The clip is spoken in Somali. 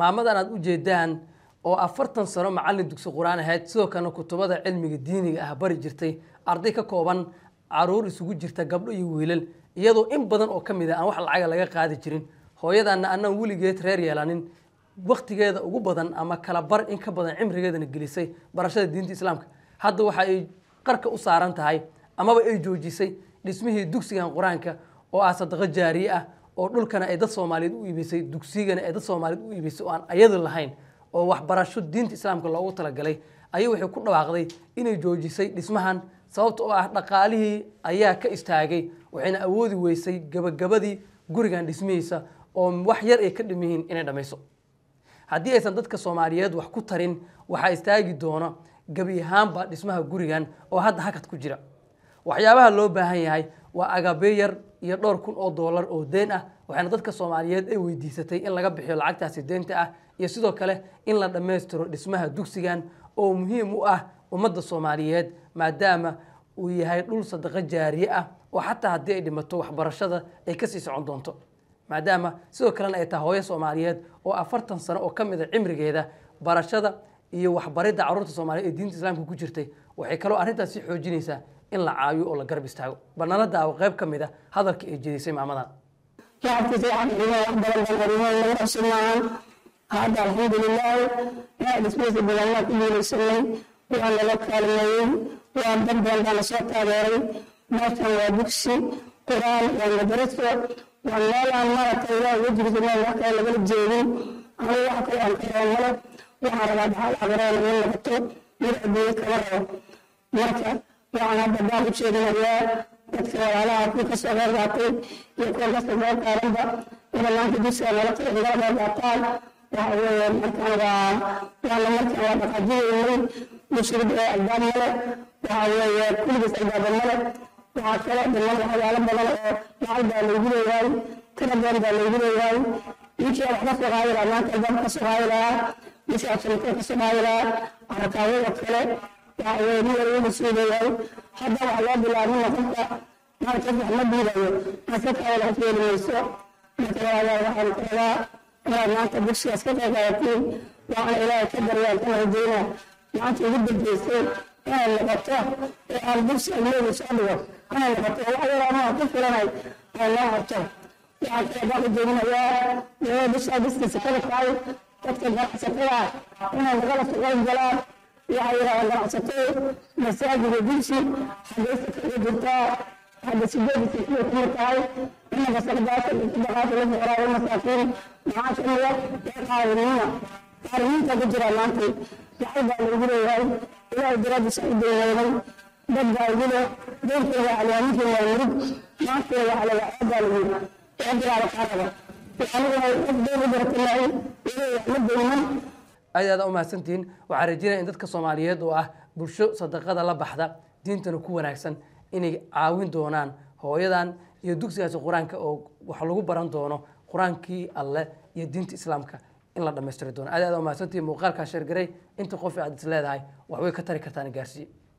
maamadan aad u jeedaan oo afartan sano macallin dugsi qur'aan ahayd sidoo kalena kutubada cilmiga diiniga ah bari jirtay arday ka kooban carruur isugu jirta gabdho iyo wiilal iyadoo in badan oo ka mid a aan wax lacaga laga qaadi jirin. Hooyadaana anaan weligeed reer yeelanin waktigeeda ugu badan ama kala bar in ka badan cimrigeedana gelisay barashada diinta islaamka. Hadda waxa ay qarka u saaran tahay amaba ay joojisay dhismihii dugsigan qur'aanka oo ah sadaqo jaariye ah oo dhulkana ay dad soomaaliyeed u iibisay dugsigana ay dad soomaaliyeed u iibisay oo aan ayadu lahayn oo waxbarasho diinta islaamka loogu talagalay ayay waxay ku dhawaaqday inay joojisay dhismahan sababta oo ah dhaqaalihii ayaa ka istaagay waxayna awoodi weysay gabagabadii gurigan dhismihiisa oo wax yar ay ka dhimihiin inay dhammayso haddii aysan dadka soomaaliyeed wax ku tarin waxaa istaagi doona gebi ahaanba dhismaha gurigan oo hadda hakad ku jira. Waxyaabaha loo baahan yahay waa agabe yar iyo dhowr kun oo doolar oo deen ah waxaana dadka soomaaliyeed ay weydiisatay in laga bixiyo lacagtaasi deenta ah iyo sidoo kale in la dhammaystiro dhismaha dugsigan oo muhiim u ah ummadda soomaaliyeed maadaama uu yahay dhul sadaqo jaariye ah oo xataa haddii ay dhimato waxbarashada ay ka sii socon doonto. Maadaama sidoo kalena ay tahay hooyo soomaaliyeed oo afartan sano oo ka mid a cimrigeeda barashada iyo waxbaridda carruurta soomaaliyeed ee diinta islaamka ku jirtay waxay kaloo arrintaas sii xoojinaysaa in la caawiyo oo la garab istaago banala daawo qayb ka mid a hadalka ay jeedisay maamadan shacabkiisa waxaan arrimaha wax badan baan arrimaha lagu cusubnaan hadda alxamdulilaahi waa dhismihiisa deegaanada ku guulaysanay waa nala kaalmeeyey waa dad badan baa la soo taageeray meeshan waa dugsi qur'aan waa madaraso waa meel aan maaragtay ilaah wejigiisa meel wax kale lagala jeedin anigu wax kale aan ka rabo rabaa dhaxal abareen in noqoto mid adduunye kama rabo marka waxaan hadda baan u jeedinayaa dadka walaalaha kuwa ka soo qeyb qaatay iyo kuwa ka soo qeyb qaadanba ina maanta dugsiga nala nala qeyb qaataan waxa weeye markaan waa waana markaan waa dhaqaajiyeynay mushrid ee albaab male waxa weeye kulligiis albaaba male waxaa kale dhiman waxyaalo badan oo lacag baa laygu leeyahay tira baa laygu leeyahay ninkii wax ka soo qaadi lahaa maanta albaab ka soo qaadi lahaa ninkii absanatoo ka soo qaadi lahaa arakaawada kale waxa weeye nin walba masuu leeyahay hadda waxa loo bilaabin qofka maanta wax ma diidayo yeeli mayso marka walaalaa waxaan rabaa inaad maanta dugsigaas ka qayb qaadatiin waxaana ilaahay ka baryaan kana rajeynaa maanta ugu dambeysay inay noqoto ee aan dugsi almeedi soo dhigo inay noqoto wax yar ama ku filanay ay noo horto waxaan kale baan u jeedinayaa dowladda dusha duskiisa ka tahay dadka ganacsatada inay nagala shaqayn galaan waxay yidhahdaan ganacsatadu masaajiga dugsi xageysa kaga jirtaa hadda sideedisa kuwa kuma tahay inaka sardaata iyo sadaqaata la fuqraa masaakiin. Maxaa kamida ee qaadiniina qaadiniinta ku jira maanta. Lacag baa laygu leeyahay ilaahay daraadiisa u dad baa igu leh deentayda calyaaminkii waa murug. Laga ceebbaa lagu ceebbilaaba kaa raba aniguna deen u baratanahay ilaahay wax ma daynan aad aad u mahadsantihiin waxaan rajeynaya in dadka soomaaliyeed oo ah bulsho sadaqada la baxda diintana ku wanaagsan inay caawin doonaan hooyadan iyo dugsigaasi qur'aanka oo wax lagu baran doono qur'aankii alleh iyo diinta islaamka in la dhammaystiri doono. Aad aad u mahadsantihiin muuqaalkaa sheergaray inta qof aad is leedahay waxbay ka tari kartaan gaarsiiye